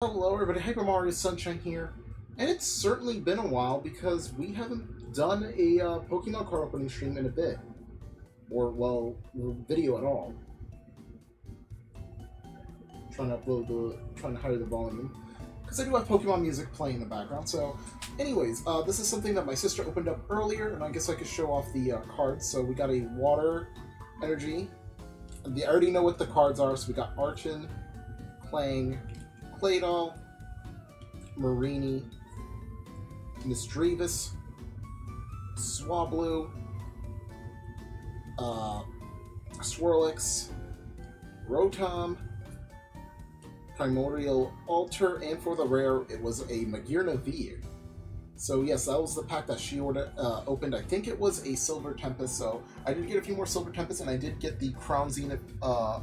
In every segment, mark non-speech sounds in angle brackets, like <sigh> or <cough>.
Hello everybody, Hyper Mario Sunshine here. And it's certainly been a while because we haven't done a uh, Pokemon card opening stream in a bit. Or, well, video at all. Trying to upload the, trying to hide the volume. Because I do have Pokemon music playing in the background, so... Anyways, uh, this is something that my sister opened up earlier, and I guess I could show off the uh, cards. So we got a Water Energy. And I already know what the cards are, so we got Archon, Klang, Claydol, Mareanie, Misdreavus, Swablu, uh, Swirlix, Rotom, Primordial Altar, and for the rare, it was a Magearna V. So yes, that was the pack that she ordered, uh, opened. I think it was a Silver Tempest, so I did get a few more Silver Tempests, and I did get the Crown Zenith uh,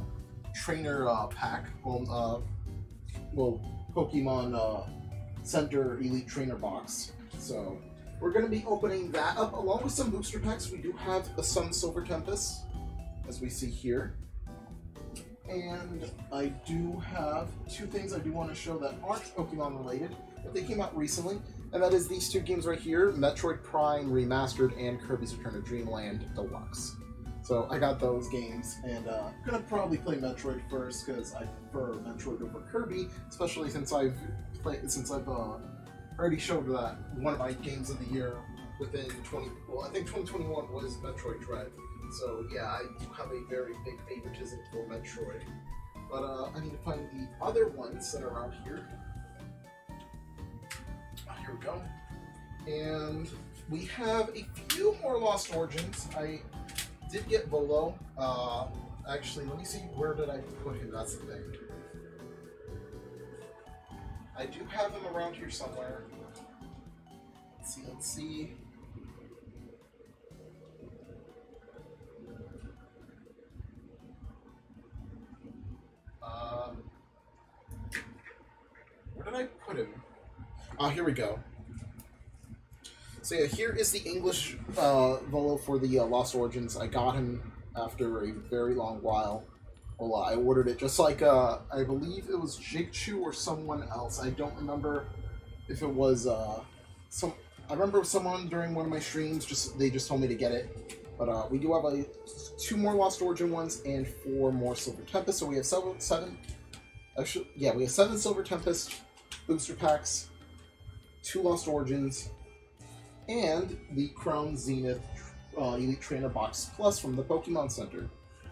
Trainer uh, pack. Well, well, Pokemon uh, Center Elite Trainer box. So we're going to be opening that up along with some booster packs. We do have the Sun Silver Tempest, as we see here. And I do have two things I do want to show that aren't Pokemon related, but they came out recently. And that is these two games right here, Metroid Prime Remastered and Kirby's Return to Dreamland Deluxe. So I got those games, and uh, I'm gonna probably play Metroid first because I prefer Metroid over Kirby, especially since I've played since I've uh, already showed that one of my games of the year within 20. Well, I think 2021 was Metroid Dread. So yeah, I do have a very big favoritism for Metroid. But uh, I need to find the other ones that are out here. Oh, here we go. And we have a few more Lost Origins. I did get below. Uh, actually, let me see where did I put him. That's the thing. I do have them around here somewhere. Let's see. Let's see. Um, where did I put him? Ah, here we go. So yeah, here is the English uh, Volo for the uh, Lost Origins. I got him after a very long while. Well, uh, I ordered it just like uh, I believe it was Jake Chu or someone else. I don't remember if it was uh, some. I remember someone during one of my streams. Just they just told me to get it. But uh, we do have a two more Lost Origin ones and four more Silver Tempest. So we have seven. Seven. Actually, yeah, we have seven Silver Tempest booster packs, two Lost Origins, and the Crown Zenith uh, Elite Trainer Box Plus from the Pokemon Center.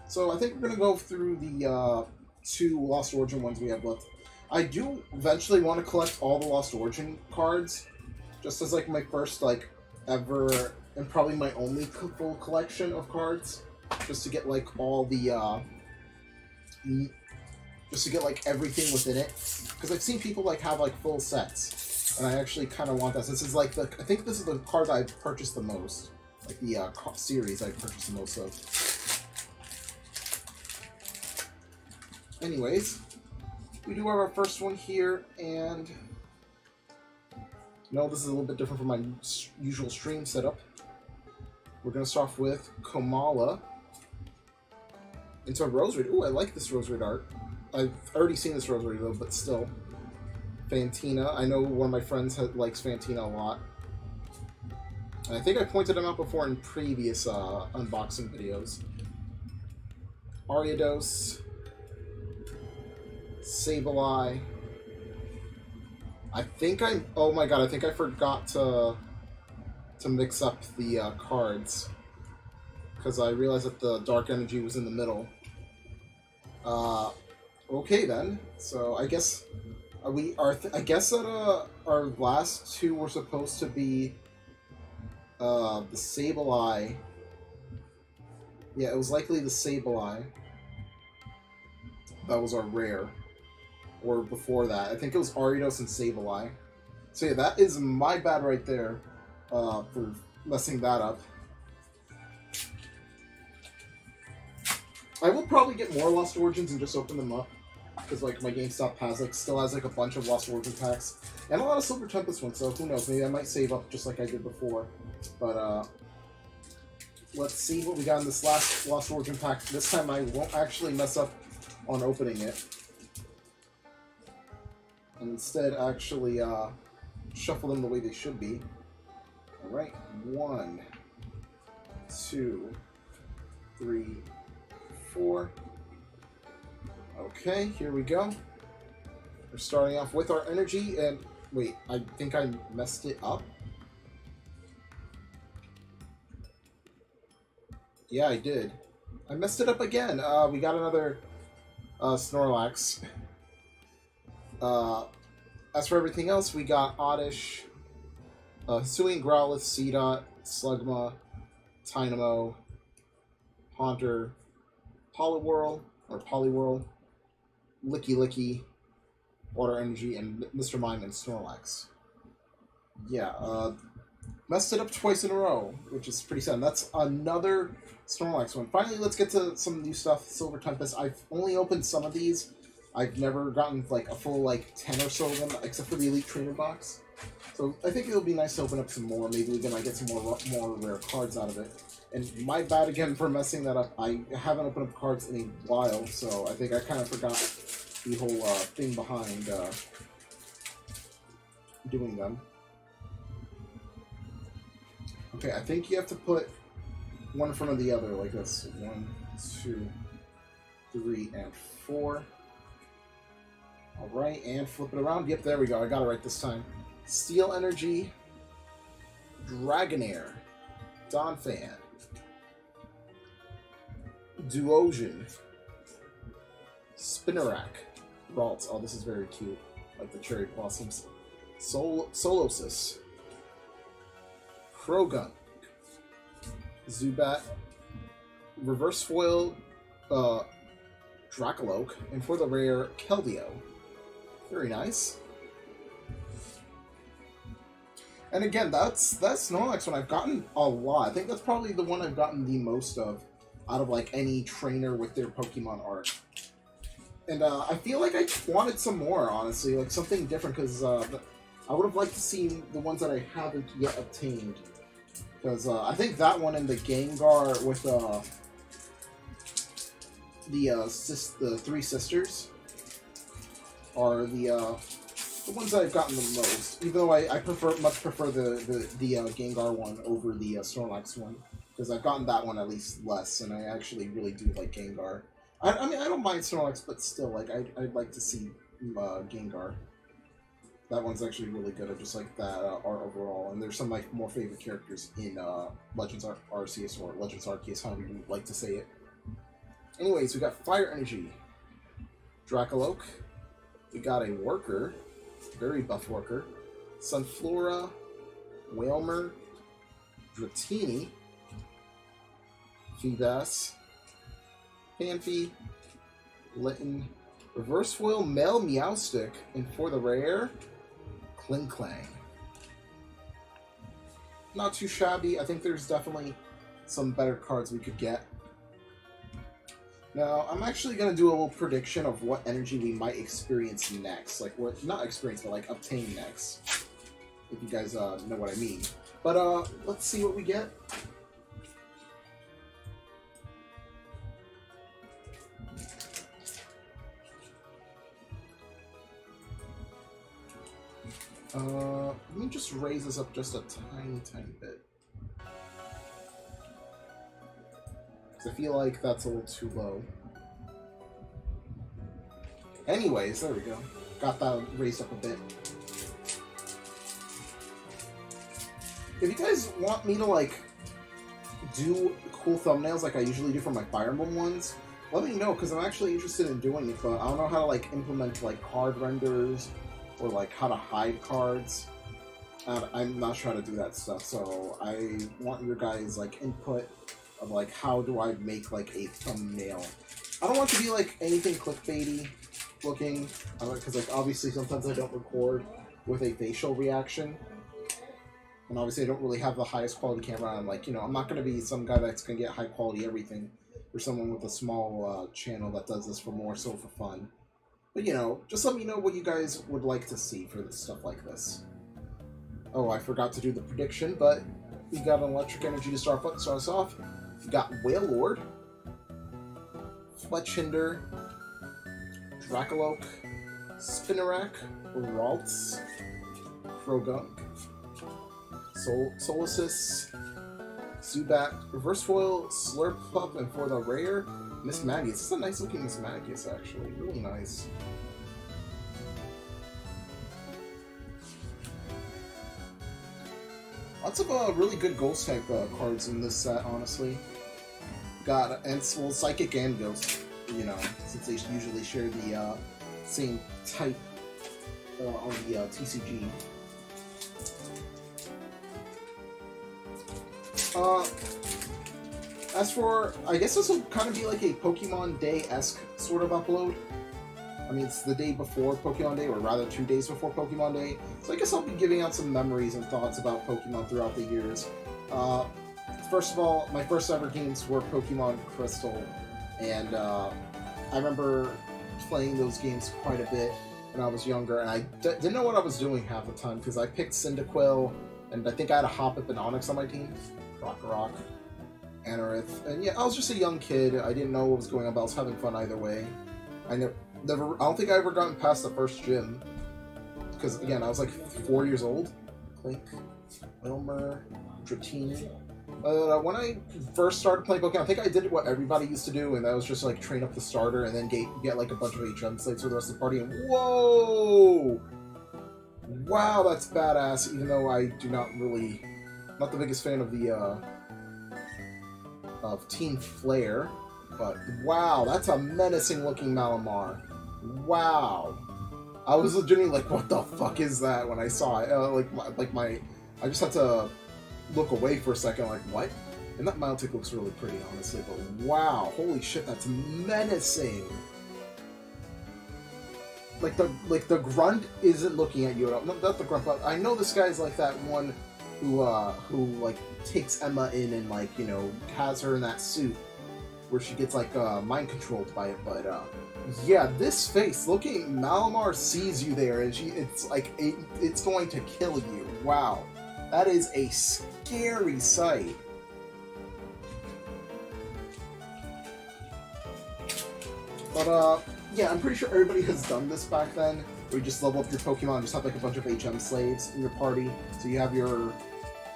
So I think we're going to go through the uh, two Lost Origin ones we have left. I do eventually want to collect all the Lost Origin cards, just as like my first like ever and probably my only full collection of cards, just to get like all the uh, just to get like everything within it. Because I've seen people like have like full sets and I actually kind of want that. This is like the I think this is the card that I've purchased the most, like the uh, series I've purchased the most of. Anyways, we do have our first one here, and no, this is a little bit different from my usual stream setup. We're gonna start off with Komala into a Roserade. Ooh, I like this Roserade art. I've already seen this Roserade though, but still. Fantina. I know one of my friends likes Fantina a lot. And I think I pointed him out before in previous uh, unboxing videos. Ariados. Sableye. I think I... Oh my god, I think I forgot to to mix up the uh, cards. Because I realized that the Dark Energy was in the middle. Uh, okay then. So I guess are we are I guess that uh, our last two were supposed to be uh, the Sableye. Yeah, it was likely the Sableye. That was our rare. Or before that. I think it was Ariados and Sableye. So yeah, that is my bad right there uh, for messing that up. I will probably get more Lost Origins and just open them up because like my GameStop has like still has like a bunch of Lost Origin packs and a lot of Silver Tempest ones. So who knows? Maybe I might save up just like I did before. But uh, let's see what we got in this last Lost Origin pack. This time I won't actually mess up on opening it. and instead actually uh, shuffle them the way they should be. Alright, one, two, three, four. Okay, here we go. We're starting off with our energy, and wait, I think I messed it up. Yeah, I did. I messed it up again. Uh, we got another uh, Snorlax. Uh, as for everything else, we got Oddish, uh, Hisuian Growlithe, Seedot, Slugma, Tynamo, Haunter, Poliwhirl, or Poliwhirl, Lickilicky, Water Energy, and Mr. Mime and Snorlax. Yeah, uh, messed it up twice in a row, which is pretty sad. That's another Snorlax one. Finally, let's get to some new stuff. Silver Tempest. I've only opened some of these. I've never gotten like a full like ten or so of them, except for the Elite Trainer box. So I think it'll be nice to open up some more. Maybe we can like, get some more more rare cards out of it. And my bad again for messing that up. I haven't opened up cards in a while, so I think I kind of forgot the whole uh, thing behind uh, doing them. Okay, I think you have to put one in front of the other like this. One, two, three, and four. Alright, and flip it around. Yep, there we go. I got it right this time. Steel Energy, Dragonair, Donphan, Duosion, Spinarak, Ralt. Oh, this is very cute. Like the cherry blossoms. Sol Solosis, Croagunk, Zubat, Reverse Foil, uh, Drakloak, and for the rare, Keldeo. Very nice. And again, that's that's Snorlax one I've gotten a lot. I think that's probably the one I've gotten the most of out of like any trainer with their Pokemon art. And uh, I feel like I wanted some more, honestly, like something different, because uh, I would have liked to see the ones that I haven't yet obtained. Because uh, I think that one in the Gengar with uh, the uh, sis the three sisters are the uh, the ones that I've gotten the most. Even though I, I prefer much prefer the the, the uh, Gengar one over the uh, Snorlax one because I've gotten that one at least less, and I actually really do like Gengar. I, I mean I don't mind Snorlax, but still like I I'd like to see uh, Gengar. That one's actually really good. I just like that uh, art overall, and there's some like more favorite characters in uh, Legends Ar Arceus or Legends Arceus, however you like to say it. Anyways, we got Fire Energy, Drakloak, we got a worker, very buff worker, Sunflora, Wailmer, Dratini, Feebas, Phanpy, Litten, Reverse Foil, Mel Meowstic, and for the rare, Klinklang. Not too shabby. I think there's definitely some better cards we could get. Now, I'm actually going to do a little prediction of what energy we might experience next. Like, what, not experience, but like obtain next. If you guys uh, know what I mean. But uh, let's see what we get. Uh, let me just raise this up just a tiny, tiny bit. I feel like that's a little too low. Anyways, there we go. Got that raised up a bit. If you guys want me to, like, do cool thumbnails like I usually do for my Fire Emblem ones, let me know, because I'm actually interested in doing it, but I don't know how to, like, implement, like, card renders or, like, how to hide cards. I'm not sure how to do that stuff, so I want your guys, like, input of like how do I make like a thumbnail. I don't want to be like anything clickbaity looking, because like obviously sometimes I don't record with a facial reaction. And obviously I don't really have the highest quality camera. I'm like, you know, I'm not going to be some guy that's going to get high quality everything. Or someone with a small uh, channel that does this for more so for fun. But you know, just let me know what you guys would like to see for this stuff like this. Oh, I forgot to do the prediction, but we got an electric energy to start, start us off. We've got Wailord, Fletchinder, Drakloak, Spinarak, Ralts, Croagunk, Sol Solosis, Zubat, Reverse Foil, Slurpuff, and for the rare, Mismagius. This is a nice looking Mismagius, actually. Really nice. Lots of uh, really good Ghost type uh, cards in this set, honestly. Got and well, Psychic and Ghost, you know, since they usually share the uh, same type uh, on the TCG. Uh, as for, I guess this will kind of be like a Pokemon Day-esque sort of upload. I mean, it's the day before Pokemon Day, or rather two days before Pokemon Day. So I guess I'll be giving out some memories and thoughts about Pokemon throughout the years. Uh, first of all, my first ever games were Pokemon Crystal, and uh, I remember playing those games quite a bit when I was younger, and I d- didn't know what I was doing half the time because I picked Cyndaquil, and I think I had a Hoppip and Onix on my team. Rock Rock, Anorith, and yeah, I was just a young kid. I didn't know what was going on, but I was having fun either way. I never, never I don't think I ever gotten past the first gym because again, I was like four years old. Klink, Wailmer, Dratini. Uh, when I first started playing Pokemon, I think I did what everybody used to do, and that was just like train up the starter and then get, get like a bunch of HM slates for the rest of the party. And whoa! Wow, that's badass, even though I do not really not the biggest fan of the uh, of Team Flare, but wow, that's a menacing looking Malamar. Wow, I was legitimately like, what the fuck is that when I saw it? Uh, like, my, like my, I just had to look away for a second, like what? And that Milotic looks really pretty, honestly. But wow, holy shit, that's menacing. Like the like the grunt isn't looking at you at all. Not, not the grunt, but I know this guy's like that one who uh who like takes Emma in and like you know has her in that suit where she gets like uh mind controlled by it but uh yeah this face looking Malamar sees you there and she it's like it, it's going to kill you. Wow. That is a scary sight. But uh yeah I'm pretty sure everybody has done this back then where you just level up your Pokemon, just have like a bunch of HM slaves in your party. So you have your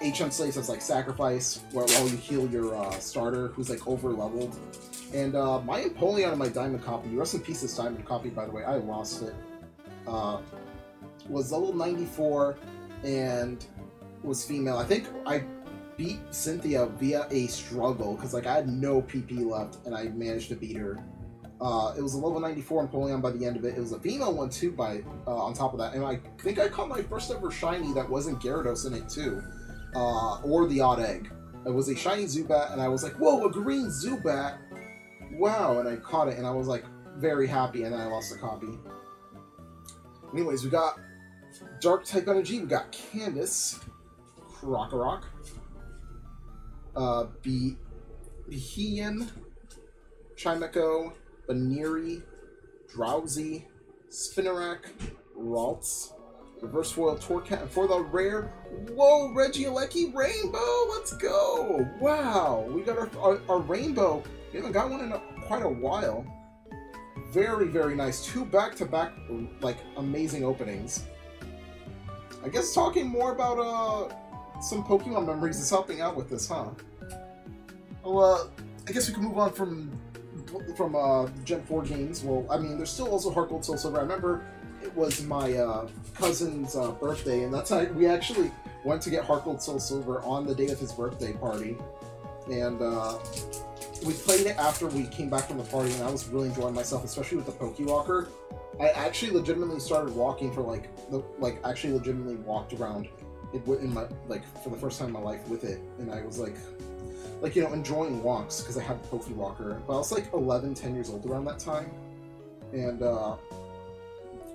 HM slaves as like sacrifice while, while you heal your uh, starter who's like over leveled. And uh, my Empoleon and my Diamond copy, rest in peace this Diamond copy by the way, I lost it, uh, was level 94 and was female. I think I beat Cynthia via a struggle because like I had no PP left and I managed to beat her. Uh, it was a level 94 Empoleon by the end of it. It was a female one too by uh, on top of that. And I think I caught my first ever shiny that wasn't Gyarados in it too. Uh, or the odd egg. It was a shiny Zubat and I was like, whoa, a green Zubat! Wow, and I caught it and I was like very happy and then I lost the copy. Anyways, we got Dark type energy, we got Candice, Krokorok, uh, Be Beheeyem, Chimecho, Baniri, Drowzee, Spinarak, Ralts, Reverse Foil Torracat, and for the rare, whoa, Regieleki Rainbow, let's go! Wow, we got our, our, our Rainbow. We haven't got one in a, quite a while. Very, very nice. Two back-to-back, -back, like, amazing openings. I guess talking more about, uh, some Pokemon memories is helping out with this, huh? Well, uh, I guess we can move on from from uh, Gen 4 games. Well, I mean, there's still also Heart Gold Soul Silver. I remember it was my uh, cousin's uh, birthday, and that's how we actually went to get Heart Gold Soul Silver on the day of his birthday party. And uh, we played it after we came back from the party, and I was really enjoying myself, especially with the Pokewalker. I actually legitimately started walking for like the like actually legitimately walked around it in my like for the first time in my life with it, and I was like like you know enjoying walks because I had Pokewalker. But I was like 11, 10 years old around that time, and uh,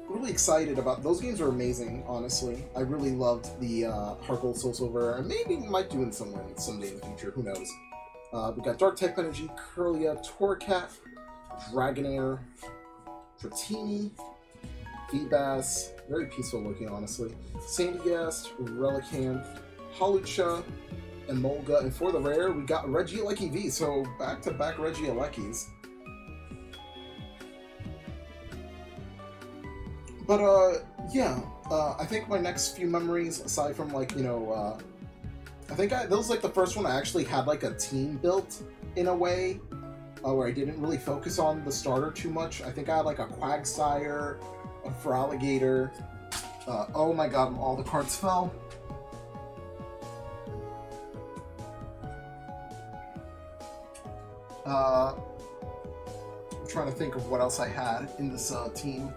really excited about those games are amazing. Honestly, I really loved the uh, Heart Soul Silver, and maybe might do in some way someday in the future. Who knows? Uh, we got Dark Type Energy, Kirlia, Torracat, Dragonair, Dratini, Feebas, very peaceful looking, honestly. Sandygast, Relicanth, Hawlucha, and Molga. And for the rare, we got Reggie Regieleki V, so back-to-back Reggie Regielekis. but uh, yeah, uh, I think my next few memories, aside from like you know, uh, I think I, that was like the first one I actually had like a team built in a way, uh, where I didn't really focus on the starter too much. I think I had like a Quagsire, a Feraligatr. Uh, oh my god, all the cards fell. Uh, I'm trying to think of what else I had in this uh, team.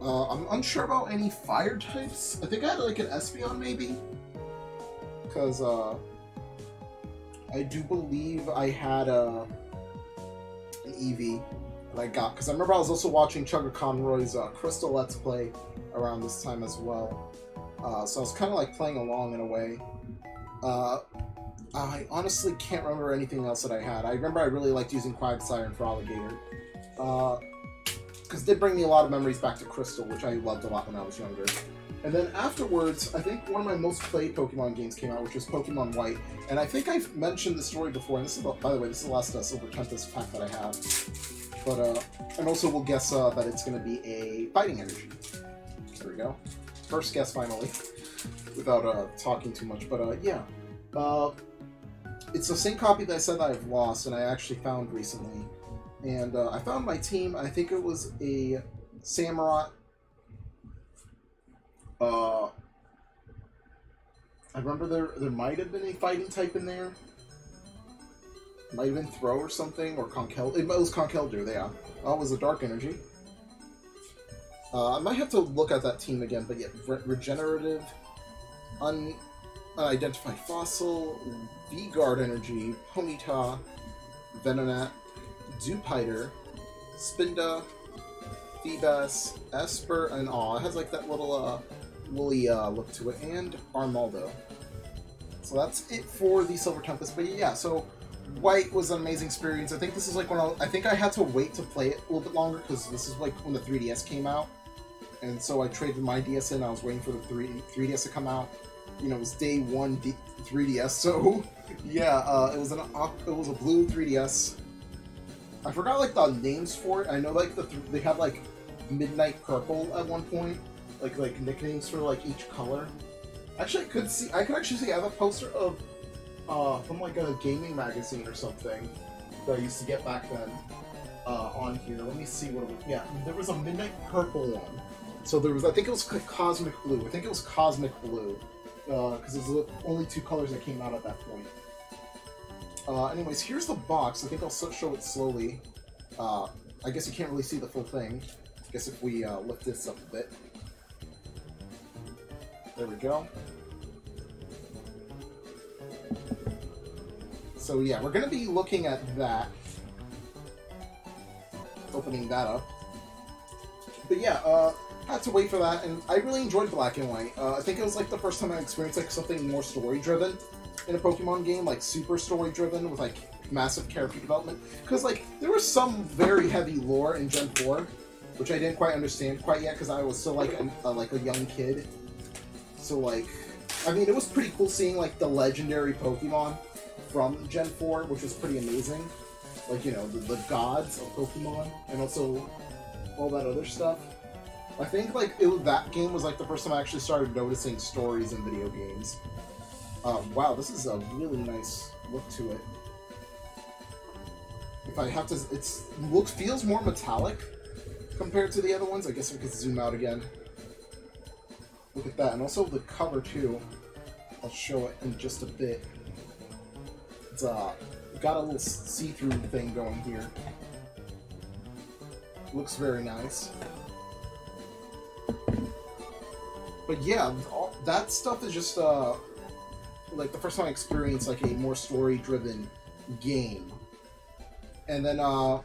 Uh, I'm unsure about any fire types. I think I had like an Espeon maybe. Because uh, I do believe I had a, uh, an Eevee that I got. Because I remember I was also watching Chuggaconroy's uh, Crystal Let's Play around this time as well. Uh, so I was kind of like playing along in a way. Uh, I honestly can't remember anything else that I had. I remember I really liked using Quagsire and Feraligatr. Uh, because it did bring me a lot of memories back to Crystal, which I loved a lot when I was younger. And then afterwards, I think one of my most played Pokemon games came out, which was Pokemon White. And I think I've mentioned the story before, and this is, by the way, this is the last uh, Silver Tempest pack that I have. But, uh, and also we'll guess uh, that it's going to be a Fighting Energy. There we go. First guess, finally, <laughs> without uh, talking too much. But, uh, yeah. Uh, it's the same copy that I said that I've lost, and I actually found recently and uh, I found my team. I think it was a Samurott. Uh, I remember there there might have been a fighting type in there. Might have been Throh or something, or Conkel. It was Conkeldurr, yeah. Oh, it was a Dark Energy. Uh, I might have to look at that team again, but yeah, re regenerative, unidentified fossil, V-Guard Energy, Ponyta, Venonat, Dewpider, Spinda, Feebas, Espurr, and Aw. It has like that little uh, woolly uh, look to it, and Armaldo. So that's it for the Silver Tempest. But yeah, so White was an amazing experience. I think this is like when I, I think I had to wait to play it a little bit longer because this is like when the 3DS came out, and so I traded my DS in. I was waiting for the 3 3DS to come out. You know, it was day one D 3DS. So <laughs> yeah, uh, it was an it was a blue 3DS. I forgot like the names for it. I know like the th they had like Midnight Purple at one point, like like nicknames for like each color. Actually, I could see I could actually see I have a poster of uh, from like a gaming magazine or something that I used to get back then uh, on here. Let me see what it was. Yeah, there was a Midnight Purple one. So there was I think it was Cosmic Blue. I think it was Cosmic Blue because uh, it was the only two colors that came out at that point. Uh, anyways, here's the box. I think I'll show it slowly. Uh, I guess you can't really see the full thing. I guess if we uh, lift this up a bit. There we go. So yeah, we're going to be looking at that. Opening that up. But yeah, uh, had to wait for that, and I really enjoyed Black and White. Uh, I think it was like the first time I experienced like something more story-driven in a Pokemon game, like super story driven with like massive character development. Because like there was some very heavy lore in Gen 4, which I didn't quite understand quite yet because I was still like a, a, like a young kid. So like, I mean, it was pretty cool seeing like the legendary Pokemon from Gen 4, which was pretty amazing. Like you know the, the gods of Pokemon and also all that other stuff. I think like it that game was like the first time I actually started noticing stories in video games. Um, wow, this is a really nice look to it. If I have to, it's looks feels more metallic compared to the other ones. I guess we could zoom out again. Look at that, and also the cover too. I'll show it in just a bit. It's uh, got a little see-through thing going here. Looks very nice. But yeah, all, that stuff is just uh, like the first time I experienced like a more story driven game. And then uh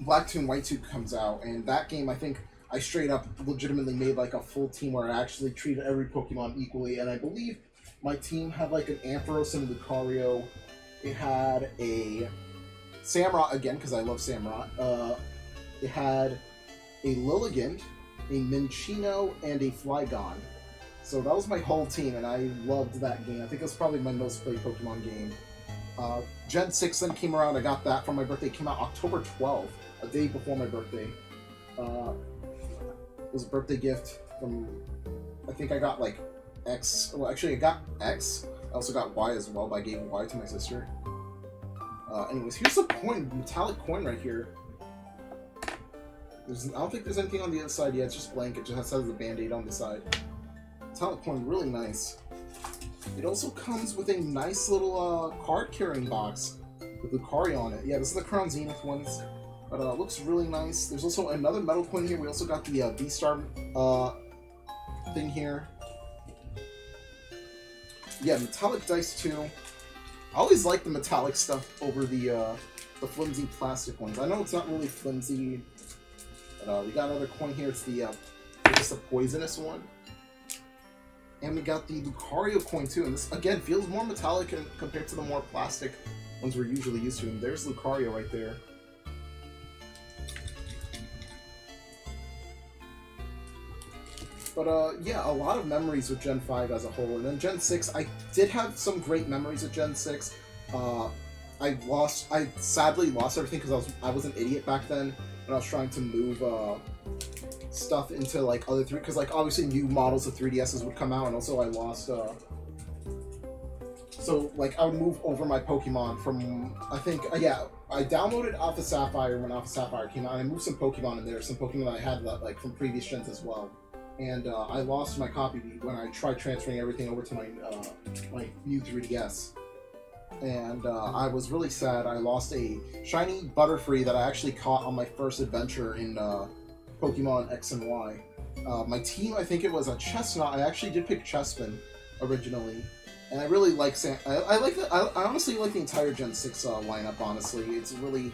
Black 2 White 2 comes out and that game I think I straight up legitimately made like a full team where I actually treated every Pokemon equally and I believe my team had like an Ampharos and a Lucario. It had a Samurott again because I love Samurott. Uh, it had a Lilligant, a Minccino, and a Flygon. So that was my whole team, and I loved that game. I think it was probably my most played Pokemon game. Uh, Gen 6 then came around. I got that for my birthday. It came out October 12th, a day before my birthday. Uh, was a birthday gift from. I think I got like X. Well, actually, I got X. I also got Y as well, but I gave Y to my sister. Uh, anyways, here's a coin, metallic coin right here. There's, I don't think there's anything on the other side yet. It's just blank. It just has the band-aid on the side. Metallic coin, really nice. It also comes with a nice little uh, card carrying box with Lucario on it. Yeah, this is the Crown Zenith ones. But uh, looks really nice. There's also another metal coin here. We also got the uh, V-Star uh, thing here. Yeah, metallic dice too. I always like the metallic stuff over the uh, the flimsy plastic ones. I know it's not really flimsy, but uh, we got another coin here. It's the uh, it's a poisonous one. And we got the Lucario coin too, and this again feels more metallic compared to the more plastic ones we're usually used to. And there's Lucario right there. But uh, yeah, a lot of memories with Gen 5 as a whole. And then Gen 6, I did have some great memories with Gen 6. Uh, I lost, I sadly lost everything because I was, I was an idiot back then. I was trying to move uh, stuff into like other three, because like obviously new models of 3DSs would come out. And also I lost, uh, so like I would move over my Pokemon from, I think, uh, yeah, I downloaded Alpha Sapphire when Alpha Sapphire came out. And I moved some Pokemon in there, some Pokemon I had like from previous gens as well and uh, I lost my copy when I tried transferring everything over to my uh, my new 3DS. And uh, I was really sad. I lost a shiny Butterfree that I actually caught on my first adventure in uh, Pokemon X and Y. Uh, my team, I think it was a Chesnaught. I actually did pick Chespin originally, and I really like Sam. I, I like the. I, I, honestly like the entire Gen Six uh, lineup. Honestly, it's really,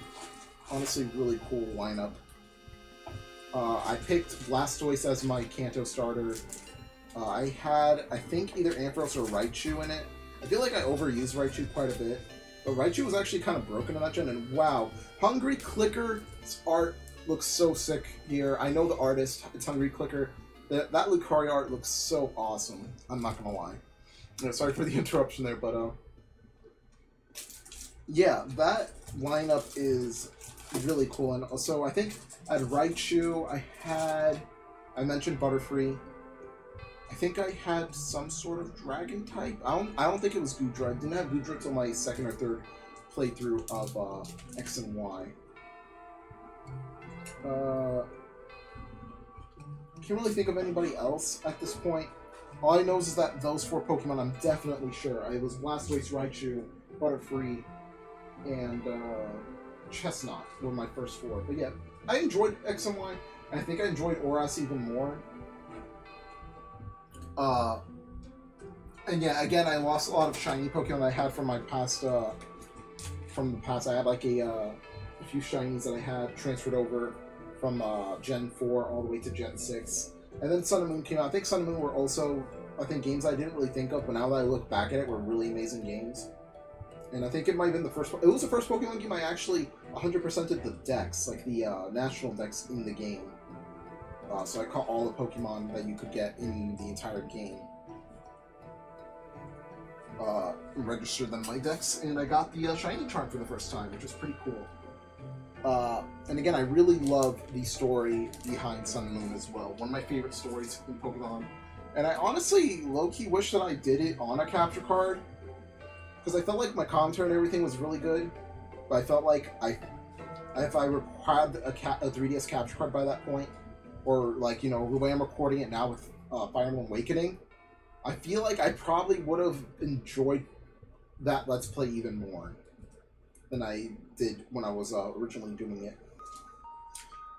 honestly, really cool lineup. Uh, I picked Blastoise as my Kanto starter. Uh, I had, I think, either Ampharos or Raichu in it. I feel like I overused Raichu quite a bit. But Raichu was actually kind of broken in that gen, and wow, Hungry Clicker's art looks so sick here. I know the artist, it's Hungry Clicker. That, that Lucario art looks so awesome. I'm not gonna lie. Yeah, sorry for the <laughs> interruption there, but uh, yeah, that lineup is really cool. And also, I think I had Raichu. I had. I mentioned Butterfree. I think I had some sort of dragon type. I don't. I don't think it was Goodra. I didn't have Goodra until my second or third playthrough of uh, X and Y. Uh, can't really think of anybody else at this point. All I know is that those four Pokemon, I'm definitely sure. It was Blastoise, Raichu, Butterfree, and uh, Chesnaught were my first four. But yeah, I enjoyed X and Y. I think I enjoyed Oras even more. Uh, and yeah, again, I lost a lot of shiny Pokemon I had from my past. Uh, from the past, I had like a, uh, a few shinies that I had transferred over from uh, Gen 4 all the way to Gen 6. And then Sun and Moon came out. I think Sun and Moon were also, I think, games I didn't really think of, but now that I look back at it, were really amazing games. And I think it might have been the first. It was the first Pokemon game I actually 100%ed the dex, like the uh, national dex in the game. Uh, so I caught all the Pokemon that you could get in the entire game. Uh, registered them in my dex, and I got the uh, shiny charm for the first time, which was pretty cool. Uh, and again, I really love the story behind Sun and Moon as well. One of my favorite stories in Pokemon. And I honestly low-key wish that I did it on a capture card because I felt like my commentary and everything was really good, but I felt like I, if I had a, a 3DS capture card by that point, or like you know the way I'm recording it now with uh, Fire Emblem Awakening, I feel like I probably would have enjoyed that Let's Play even more than I did when I was uh, originally doing it.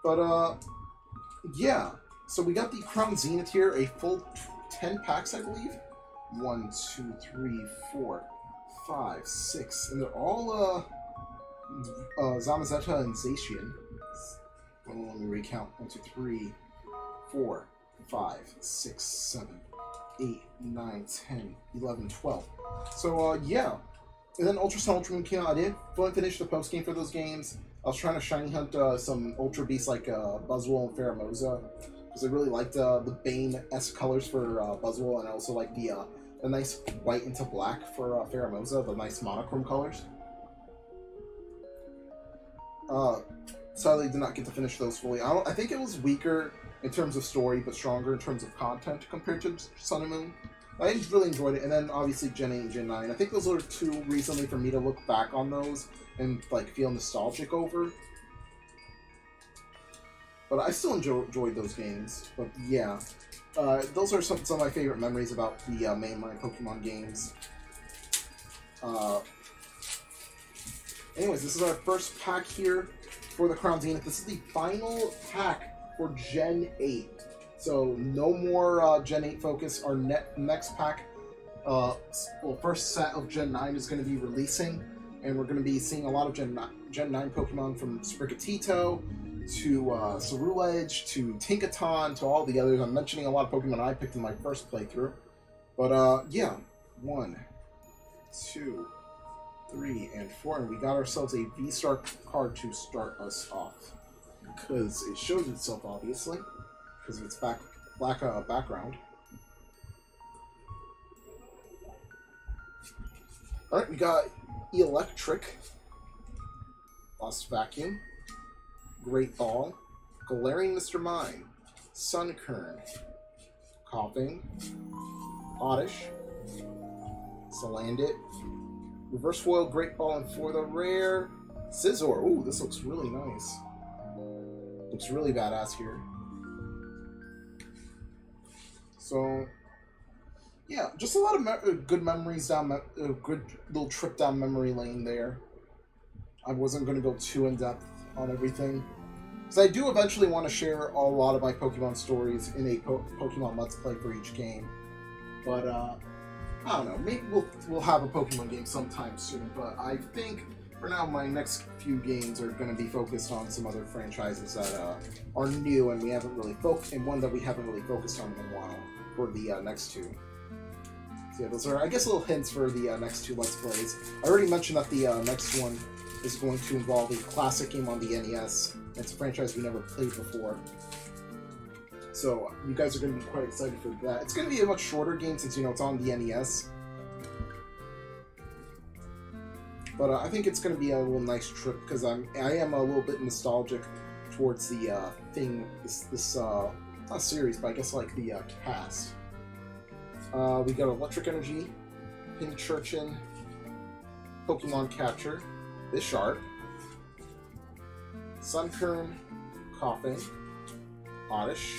But uh, yeah. So we got the Crown Zenith here, a full ten packs, I believe. One, two, three, four five, six, and they're all uh, uh Zamazenta and Zacian. Let me recount. One, two, three, four, five, six, seven, eight, nine, ten, eleven, twelve. So uh, yeah. And then Ultra Sun, Ultra Moon came out. I didn't finish the post game for those games. I was trying to shiny hunt uh, some Ultra Beasts like uh, and Pheromosa because I really liked uh, the Bane S colors for uh, and I also like the uh, the nice white into black for uh, Pheromosa, the nice monochrome colors. Uh, sadly, did not get to finish those fully. I, I think it was weaker in terms of story, but stronger in terms of content compared to Sun and Moon. I really enjoyed it, and then obviously Gen 8 and Gen 9. I think those are two recently for me to look back on those and like feel nostalgic over. But I still enjoy, enjoyed those games. But yeah, uh, those are some, some of my favorite memories about the uh, mainline Pokemon games. Uh, anyways, this is our first pack here for the Crown Zenith. This is the final pack for Gen 8. So no more uh, Gen 8 focus. Our net, next pack, uh, well, first set of Gen 9 is going to be releasing, and we're going to be seeing a lot of Gen 9, Gen 9 Pokemon from Sprigatito to uh, Ceruledge to Tinkaton to all the others. I'm mentioning a lot of Pokemon I picked in my first playthrough. But uh, yeah, one, two, three, and four, and we got ourselves a V-Star card to start us off. Because it shows itself, obviously because of its back black uh, background. Alright, we got Electric, Lost Vacuum, Great Ball, Galarian Mr. Mime, Sunkern, Koffing, Oddish, Salandit, Reverse Foil, Great Ball, and for the rare, Scizor. Ooh, this looks really nice. Looks really badass here. So, yeah, just a lot of me uh, good memories down, a uh, good little trip down memory lane there. I wasn't going to go too in depth on everything. Because I do eventually want to share a lot of my Pokemon stories in a po Pokemon Let's Play for each game. But, uh, I don't know, maybe we'll, we'll have a Pokemon game sometime soon, but I think for now my next few games are going to be focused on some other franchises that uh, are new and we haven't really focused, and one that we haven't really focused on in a while for the uh, next two. So yeah, those are, I guess, little hints for the uh, next two Let's Plays. I already mentioned that the uh, next one is going to involve a classic game on the NES. It's a franchise we never played before. So you guys are going to be quite excited for that. It's going to be a much shorter game since, you know, it's on the NES. But uh, I think it's going to be a little nice trip because I'm I am a little bit nostalgic towards the uh, thing this this uh, not series, but I guess like the uh, cast. Uh, we got Electric Energy, Pincurchin, Pokemon Catcher, Bisharp, Sunkern, Koffing, Oddish,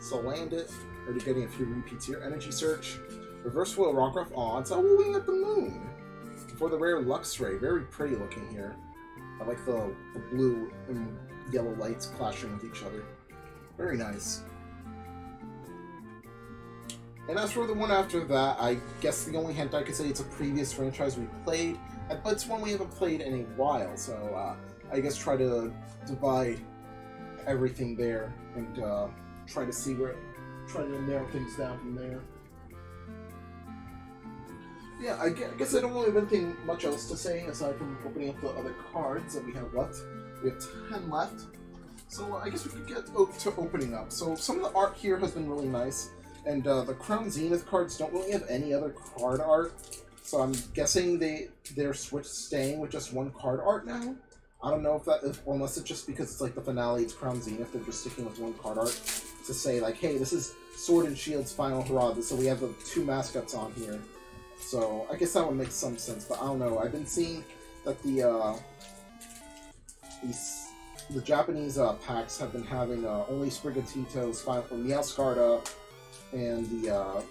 Salandit, already getting a few repeats here, Energy Search, Reverse Foil Rockruff, it's a Wooing at the Moon! For the rare Luxray, very pretty looking here. I like the, the blue and yellow lights clashing with each other. Very nice. And as for the one after that, I guess the only hint I could say it's a previous franchise we played, but it's one we haven't played in a while, so uh, I guess try to divide everything there and uh, try to see where, try to narrow things down from there. Yeah, I guess I don't really have anything much else to say aside from opening up the other cards that we have left. We have 10 left. So uh, I guess we could get to opening up. So some of the art here has been really nice, and uh, the Crown Zenith cards don't really have any other card art. So I'm guessing they they're switched staying with just one card art now. I don't know if that, if, unless it's just because it's like the finale, it's Crown Zenith, they're just sticking with one card art to say like, hey, this is Sword and Shield's final hurrah. So we have the two mascots on here. So I guess that would make some sense, but I don't know. I've been seeing that the uh, these the Japanese uh, packs have been having uh, only Sprigatito's final Meowscarada and the uh,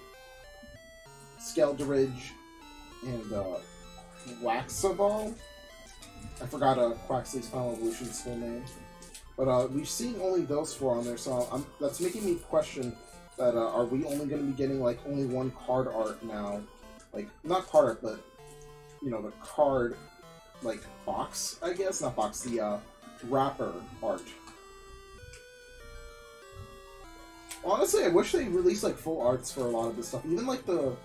and uh, Waxaball. I forgot uh, Quaxly's Final Evolution's full name. But uh, we've seen only those four on there, so I'm, that's making me question that uh, are we only going to be getting like only one card art now? Like, not card art, but, you know, the card, like, box, I guess? Not box, the uh, wrapper art. Honestly, I wish they released like full arts for a lot of this stuff. Even like the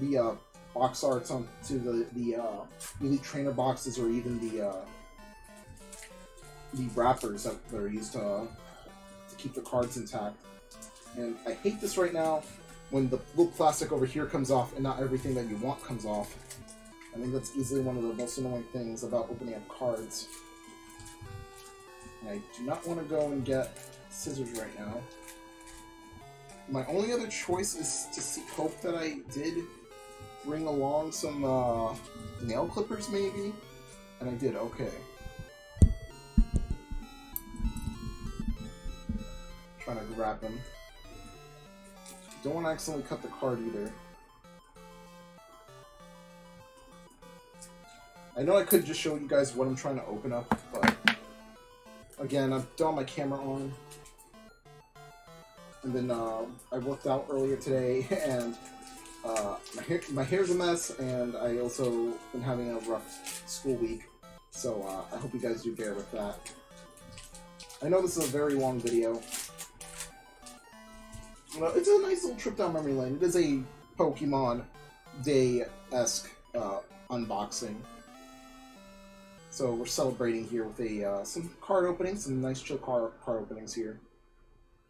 the uh, box arts on to the the uh, elite trainer boxes, or even the uh, the wrappers that are used to uh, to keep the cards intact. And I hate this right now when the little plastic over here comes off and not everything that you want comes off. I think that's easily one of the most annoying things about opening up cards. I do not want to go and get scissors right now. My only other choice is to see, hope that I did bring along some uh, nail clippers, maybe? And I did, okay. Trying to grab them. Don't want to accidentally cut the card either. I know I could just show you guys what I'm trying to open up, but again, I've done my camera on. And then uh, I worked out earlier today, <laughs> and uh, my, hair, my hair's a mess, and I also been having a rough school week. So uh, I hope you guys do bear with that. I know this is a very long video. Well, it's a nice little trip down memory lane. It is a Pokemon Day-esque uh, unboxing. So we're celebrating here with a uh, some card openings, some nice chill card, card openings here.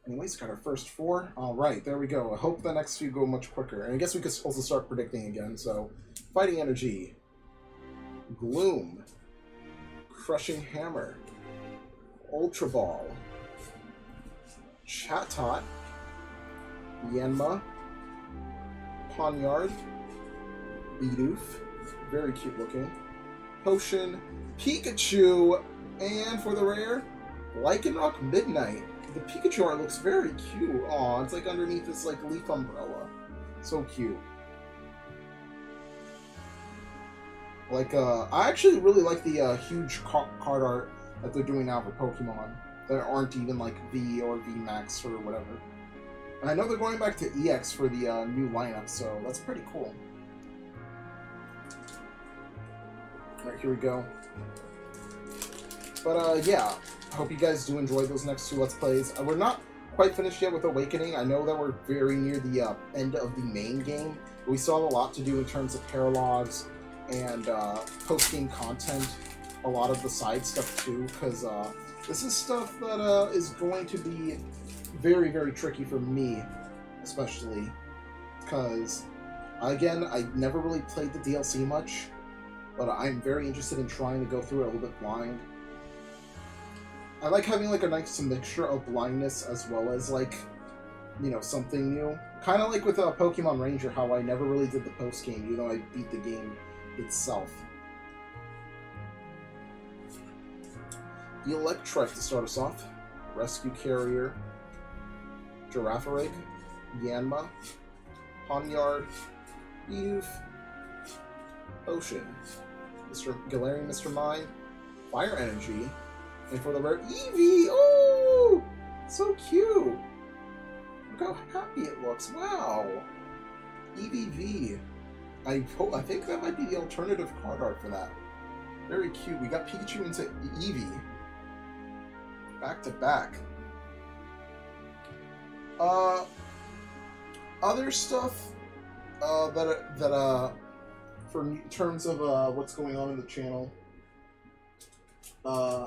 Anyways, got our first four. All right, there we go. I hope the next few go much quicker. And I guess we could also start predicting again. So, Fighting Energy, Gloom, Crushing Hammer, Ultra Ball, Chatot, Yanma, Pawniard, Bidoof, very cute looking, Potion, Pikachu, and for the rare, Lycanroc Midnight. The Pikachu art looks very cute. Aw, it's like underneath this like leaf umbrella. So cute. Like, uh, I actually really like the uh, huge ca card art that they're doing now for Pokemon. That aren't even like V or V Max or whatever. And I know they're going back to EX for the uh, new lineup, so that's pretty cool. Alright, here we go. But uh, yeah, I hope you guys do enjoy those next two Let's Plays. Uh, we're not quite finished yet with Awakening. I know that we're very near the uh, end of the main game. but We still have a lot to do in terms of paralogues and uh, post-game content. A lot of the side stuff too, because uh, this is stuff that uh, is going to be very, very tricky for me, especially because, again, I never really played the DLC much, but I'm very interested in trying to go through it a little bit blind. I like having like a nice mixture of blindness as well as like, you know, something new. Kind of like with uh, Pokemon Ranger, how I never really did the post game, even though I beat the game itself. The Electrike to start us off. Rescue Carrier. Girafarig. Yanma. Pawniard. Eve. Ocean. Mr. Galarian Mr. Mime. Fire Energy. And for the rare Eevee! Oh! So cute! Look how happy it looks. Wow! EVV. I I think that might be the alternative card art for that. Very cute. We got Pikachu into Eevee. Back to back. Uh, other stuff uh, that that uh, for in terms of uh, what's going on in the channel. Uh,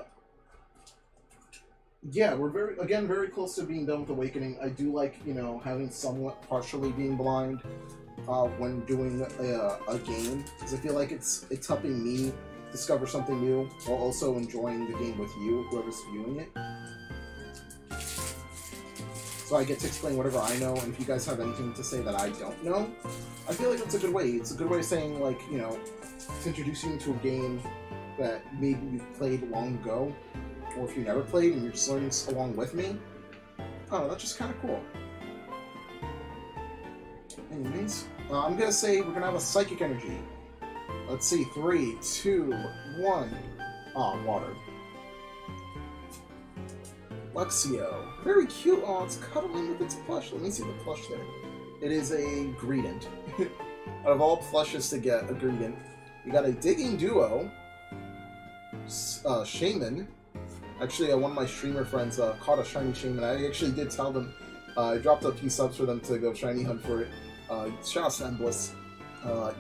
yeah, we're very again very close to being done with Awakening. I do like you know having somewhat partially being blind uh, when doing a, a game because I feel like it's it's helping me discover something new while also enjoying the game with you, whoever's viewing it. So I get to explain whatever I know, and if you guys have anything to say that I don't know, I feel like it's a good way. It's a good way of saying like you know, to introduce you to a game that maybe you've played long ago, or if you never played and you're just learning along with me. Oh, that's just kind of cool. Anyways, uh, I'm gonna say we're gonna have a psychic energy. Let's see, three, two, one. Ah, water. Luxio. Very cute. Oh, it's cuddling with its plush. Let me see the plush there. It is a Greedent. <laughs> Out of all plushes to get a Greedent, we got a Digging Duo, uh, Shaymin. Actually, uh, one of my streamer friends uh, caught a shiny Shaymin. I actually did tell them, uh, I dropped a few subs for them to go shiny hunt for it. Uh, shout out to Endless. Uh,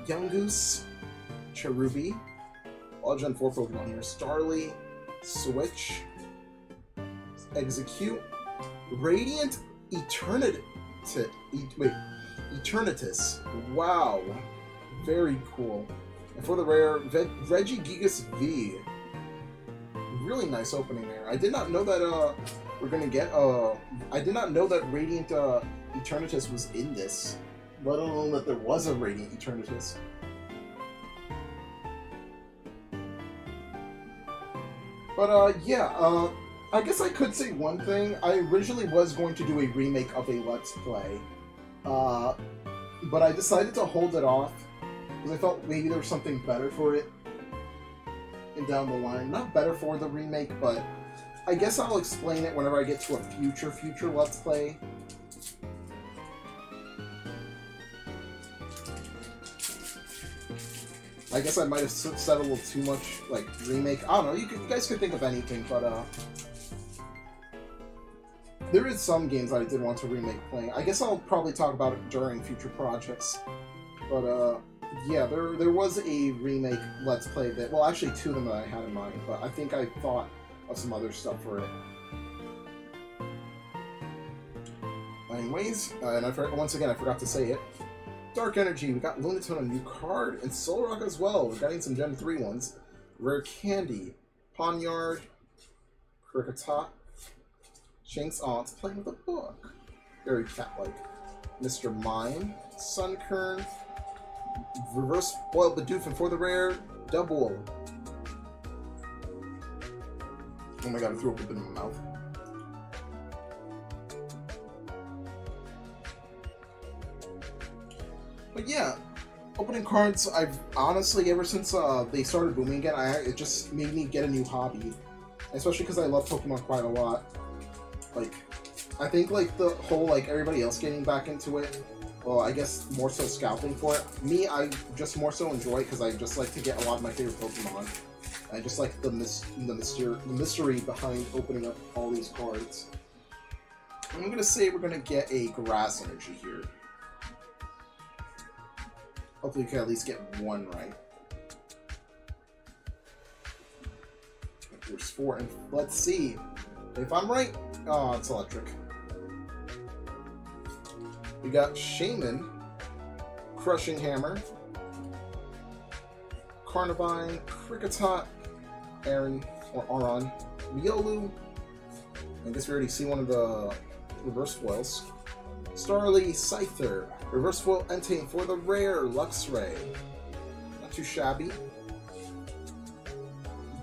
Cherubi, all Gen 4 Pokemon here. Starly, Switch, Exeggcute, Radiant Eternity. Wait, Eternatus. Wow. Very cool. And for the rare, Ve Regigigas V. Really nice opening there. I did not know that uh, we're gonna get. Uh, I did not know that Radiant uh, Eternatus was in this, let alone that there was a Radiant Eternatus. But uh, yeah, uh, I guess I could say one thing. I originally was going to do a remake of a Let's Play, uh, but I decided to hold it off because I felt maybe there was something better for it and down the line. Not better for the remake, but I guess I'll explain it whenever I get to a future, future Let's Play. I guess I might have said a little too much, like, remake. I don't know, you, could, you guys could think of anything, but, uh... There is some games that I did want to remake playing. I guess I'll probably talk about it during future projects. But, uh, yeah, there there was a remake Let's Play that, well, actually two of them that I had in mind, but I think I thought of some other stuff for it. Anyways, uh, and I once again, I forgot to say it. Dark Energy, we got Lunatone, a new card, and Solrock as well. We're getting some Gen 3 ones. Rare Candy, Pawniard, Kricketot, Shanks Aunts, playing with a book. Very cat-like. Mr. Mime, Sunkern, Reverse Boiled Bidoof, for the rare, Double. Oh my god, I threw up a bit in my mouth. But yeah, opening cards, I've honestly, ever since uh, they started booming again, I it just made me get a new hobby. Especially because I love Pokemon quite a lot. Like, I think like the whole, like, everybody else getting back into it, well, I guess more so scalping for it. Me, I just more so enjoy because I just like to get a lot of my favorite Pokemon. I just like the mis the mystery the mystery behind opening up all these cards. I'm gonna say we're gonna get a grass energy here. Hopefully we can at least get one right. There's four, and let's see. If I'm right, oh, it's electric. We got Shaymin, Crushing Hammer, Carnivine, Kricketot, Aaron, or Aron, Riolu. I guess we already see one of the reverse foils. Starly Scyther, reverse foil Entei for the rare Luxray. Not too shabby.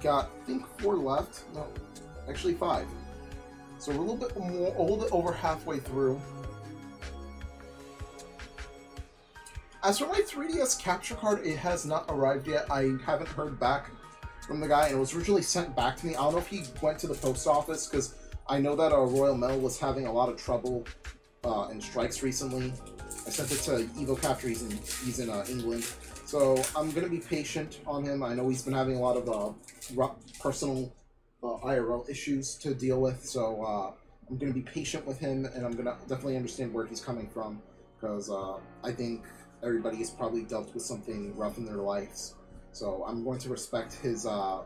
Got, I think, four left. No, actually five. So we're a little bit more, a little bit over halfway through. As for my 3DS capture card, it has not arrived yet. I haven't heard back from the guy, and it was originally sent back to me. I don't know if he went to the post office, because I know that uh, Royal Mail was having a lot of trouble uh, in strikes recently. I sent it to Evo Capture, he's in, he's in uh, England. So I'm going to be patient on him. I know he's been having a lot of uh, personal uh, IRL issues to deal with, so uh, I'm going to be patient with him, and I'm going to definitely understand where he's coming from, because uh, I think everybody has probably dealt with something rough in their lives. So I'm going to respect his, uh,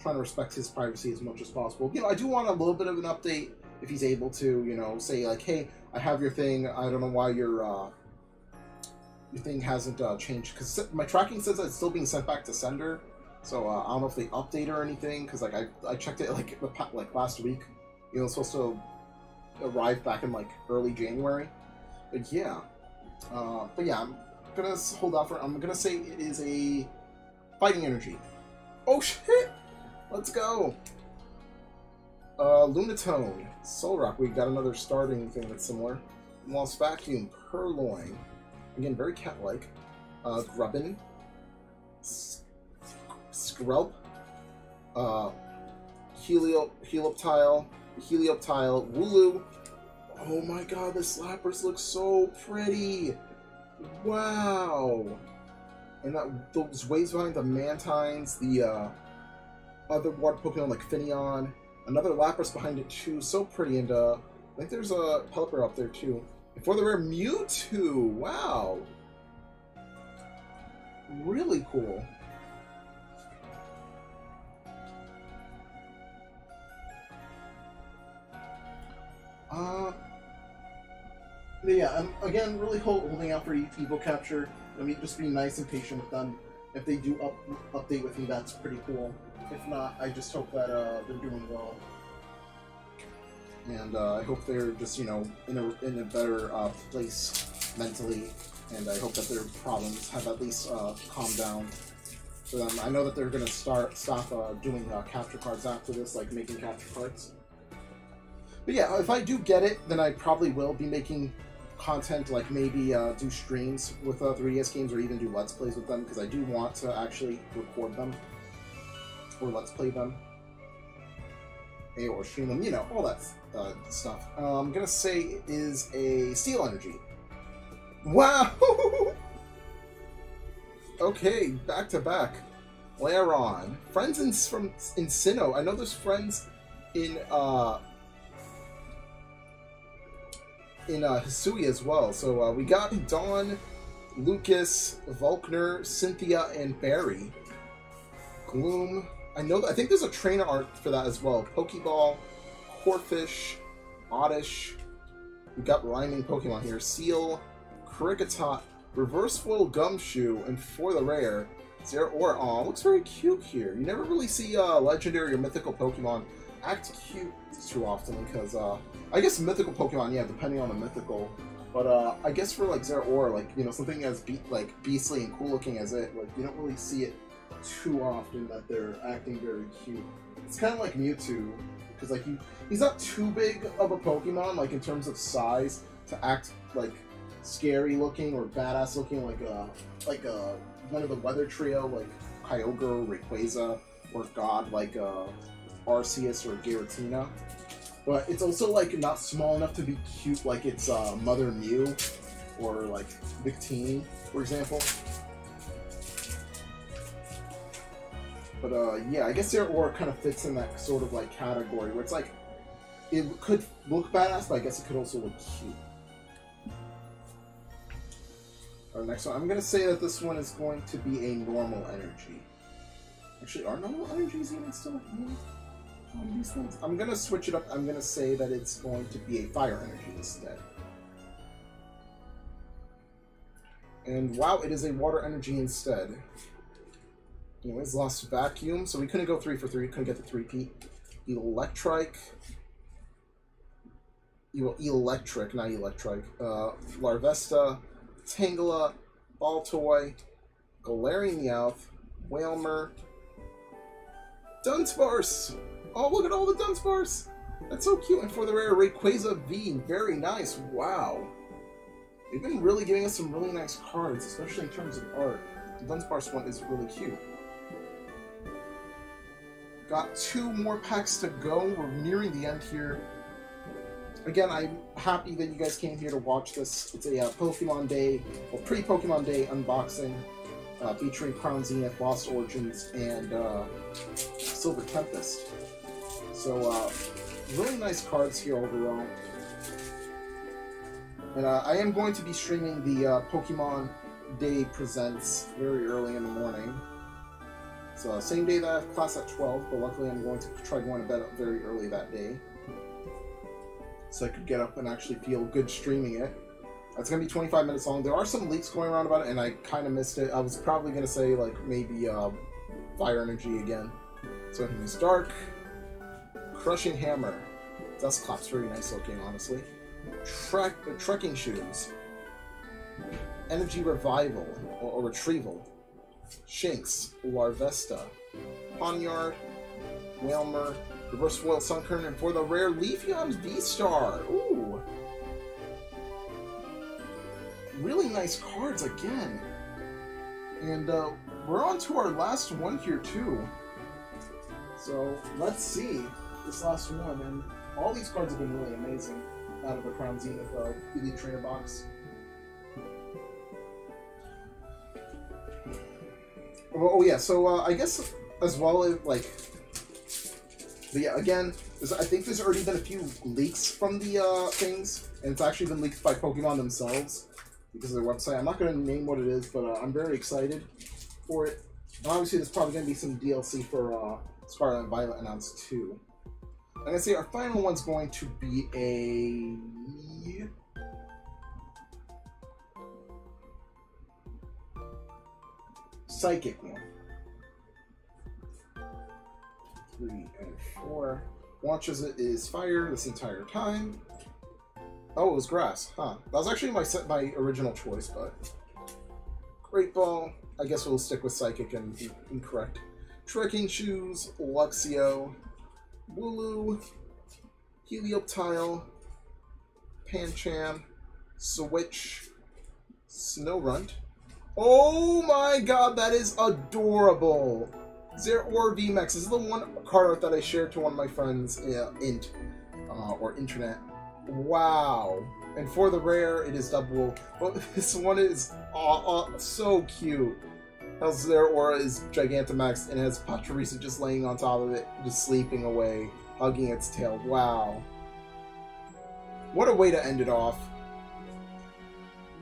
trying to respect his privacy as much as possible. You know, I do want a little bit of an update if he's able to, you know, say like, hey, I have your thing. I don't know why your uh, your thing hasn't uh, changed because my tracking says it's still being sent back to sender. So uh, I don't know if they update or anything because like I, I checked it like like last week. You know, it's supposed to arrive back in like early January. But yeah, uh, but yeah, I'm gonna hold off for. I'm gonna say it is a Fighting energy. Oh shit! Let's go! Uh, Lunatone. Solrock, we got another starting thing that's similar. Lost Vacuum. Purrloin. Again, very cat-like. Uh, Grubbin. Skrelp. Uh, Helio Helioptile. Helioptile. Wooloo. Oh my god, the slappers look so pretty! Wow! and that those waves behind the Mantines, the uh, other water Pokemon like Finneon, another Lapras behind it too, so pretty, and uh, I think there's a Pelipper up there too. And for the rare Mewtwo, wow, really cool. Uh, yeah, I'm again really holding out for Evo Capture. I mean, just be nice and patient with them. If they do up, update with me, that's pretty cool. If not, I just hope that uh, they're doing well. and uh, I hope they're just you know in a in a better uh, place mentally, and I hope that their problems have at least uh, calmed down them. I know that they're gonna start stop uh, doing uh, capture cards after this, like making capture cards. But yeah, if I do get it, then I probably will be making content, like maybe uh, do streams with uh, 3DS games or even do Let's Plays with them, because I do want to actually record them or Let's Play them. Or stream them, you know, all that uh, stuff. Uh, I'm gonna say it is a Steel Energy. Wow! <laughs> okay, back to back. Lairon. Friends in, from in Sinnoh. I know there's friends in uh, in uh, Hisui as well. So uh, we got Dawn, Lucas, Volkner, Cynthia, and Barry. Gloom. I know. I think there's a trainer art for that as well. Pokeball, Corphish, Oddish. We got rhyming Pokemon here. Seel, Kricketot, Reverse Foil Gumshoe, and for the rare, Zeraora. Looks very cute here. You never really see uh, legendary or mythical Pokemon act cute too often because uh, I guess mythical Pokemon, yeah, depending on the mythical. But uh, I guess for like Zeraora, like you know something as be- like beastly and cool looking as it, like you don't really see it too often that they're acting very cute. It's kind of like Mewtwo because like he, he's not too big of a Pokemon like in terms of size to act like scary looking or badass looking like a like a one of the weather trio like Kyogre, Rayquaza, or God like uh, Arceus or Giratina. But it's also like not small enough to be cute like it's uh, Mother Mew or like Victini, for example. But uh, yeah, I guess their aura kind of fits in that sort of like category where it's like it could look badass, but I guess it could also look cute. Our next one, I'm gonna say that this one is going to be a normal energy. Actually, are normal energies even still these things? I'm gonna switch it up. I'm gonna say that it's going to be a fire energy instead. And wow, it is a water energy instead. Anyways, lost vacuum, so we couldn't go three for three. Couldn't get the three P. Electrike. Electric, not electric. Uh, Larvesta, Tangela, Baltoy, Galarian Meowth, Wailmer, Dunsparce! Oh, look at all the Dunsparce! That's so cute. And for the rare Rayquaza V, very nice. Wow. They've been really giving us some really nice cards, especially in terms of art. The Dunsparce one is really cute. Got two more packs to go. We're nearing the end here. Again, I'm happy that you guys came here to watch this. It's a uh, Pokemon Day, or pre-Pokemon Day unboxing, uh, featuring Crown Zenith, Lost Origins, and uh, Silver Tempest. So, uh, really nice cards here overall. And uh, I am going to be streaming the uh, Pokemon Day Presents very early in the morning. So, same day that I have class at 12, but luckily I'm going to try going to bed very early that day so I could get up and actually feel good streaming it. It's gonna be 25 minutes long. There are some leaks going around about it, and I kind of missed it. I was probably gonna say like maybe uh, fire energy again. So is dark, crushing hammer, Dusclops, very nice looking, honestly. Trek, trekking shoes, energy revival or, or retrieval, Shinx, Larvesta, Pawniard, Wailmer, Reverse Foil Sunkern, and for the rare Leafeon's V-Star. Ooh. Really nice cards again. And uh, we're on to our last one here, too. So, let's see this last one. And all these cards have been really amazing out of the Crown Zenith uh, Elite Trainer box. Oh, oh yeah, so uh, I guess as well, like but yeah, again, I think there's already been a few leaks from the uh, things, and it's actually been leaked by Pokemon themselves because of their website. I'm not going to name what it is, but uh, I'm very excited for it. And obviously, there's probably going to be some DLC for uh, Scarlet and Violet announced too. Like I say, our final one's going to be a psychic one three, and four. watches it is fire this entire time. Oh, it was grass, huh? That was actually my set my original choice, but Great Ball. I guess we'll stick with Psychic and incorrect. Trekking Shoes, Luxio, Wooloo, Helioptile, Pancham, Switch, Snorunt. Oh my god, that is adorable! Zeraora VMAX. This is the one card art that I shared to one of my friends, uh, Int, uh, or Internet. Wow. And for the rare, it is double. But <laughs> this one is uh, so cute. How aura is Gigantamax and has Pachirisu just laying on top of it, just sleeping away, hugging its tail. Wow. What a way to end it off.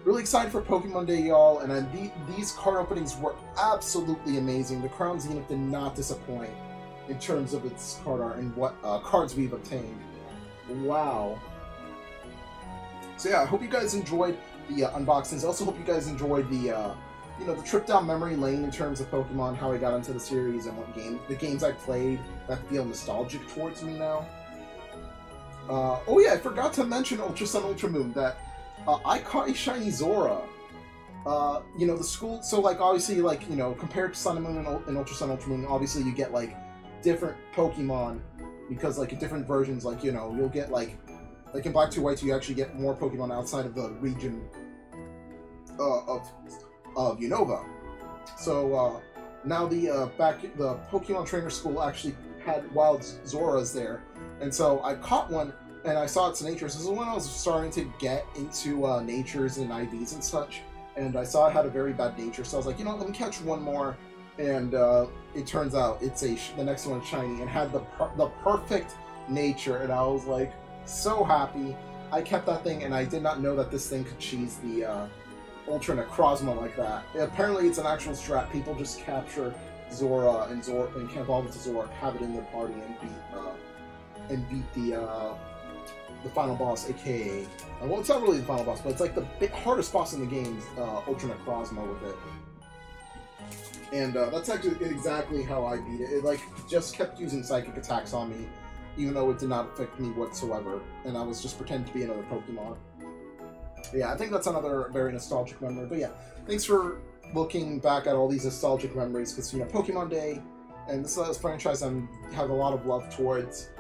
Really excited for Pokemon Day, y'all, and the, these card openings were absolutely amazing. The Crown Zenith did not disappoint in terms of its card art and what uh, cards we've obtained. Wow. So yeah, I hope you guys enjoyed the uh, unboxings. I also hope you guys enjoyed the, uh, you know, the trip down memory lane in terms of Pokemon, how I got into the series, and what game, the games I played that feel nostalgic towards me now. Uh, oh yeah, I forgot to mention Ultra Sun, Ultra Moon, that uh, I caught a shiny Zorua. Uh, you know, the school, so like obviously, like, you know, compared to Sun and Moon and, Ultra Sun, Ultra Moon, obviously you get like different Pokemon because like different versions, like, you know, you'll get like, like in Black 2 White 2, you actually get more Pokemon outside of the region uh, of, of Unova. So, uh, now the, uh, back, the Pokemon Trainer School actually had wild Zoruas there, and so I caught one and I saw its nature. This is when I was starting to get into uh, natures and IVs and such, and I saw it had a very bad nature. So I was like, you know, let me catch one more. And uh, it turns out it's a the next one shiny and had the per the perfect nature, and I was like so happy. I kept that thing, and I did not know that this thing could cheese the Ultra Necrozma like that. Apparently, it's an actual strat. People just capture Zorua and Zorua and evolve into Zora, have it in their party, and beat uh, and beat the uh, the final boss, aka, uh, well, it's not really the final boss, but it's like the hardest boss in the game, uh, Ultra Necrozma with it. And uh, that's actually exactly how I beat it. It like just kept using psychic attacks on me, even though it did not affect me whatsoever, and I was just pretending to be another Pokemon. Yeah, I think that's another very nostalgic memory. But yeah, thanks for looking back at all these nostalgic memories, because you know, Pokemon Day, and this is a franchise I have a lot of love towards.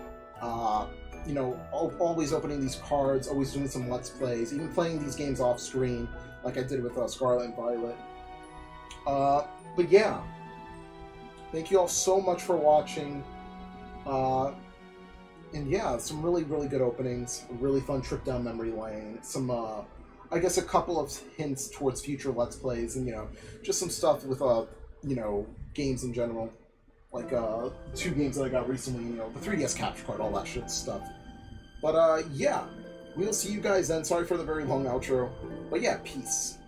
Uh, you know, always opening these cards, always doing some Let's Plays, even playing these games off screen, like I did with uh, Scarlet and Violet. Uh, but yeah, thank you all so much for watching. Uh, and yeah, some really, really good openings, really fun trip down memory lane, some, uh, I guess a couple of hints towards future Let's Plays, and, you know, just some stuff with, uh, you know, games in general like uh, two games that I got recently, you know, the 3DS capture card, all that shit stuff. But uh, yeah, we'll see you guys then. Sorry for the very long outro, but yeah, peace.